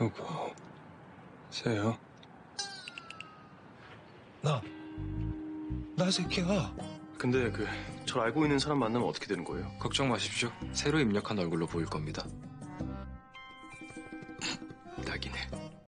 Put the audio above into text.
여보세요? 나. 나 새끼야. 근데 그, 절 알고 있는 사람 만나면 어떻게 되는 거예요? 걱정 마십시오. 새로 입력한 얼굴로 보일 겁니다. 딱이네.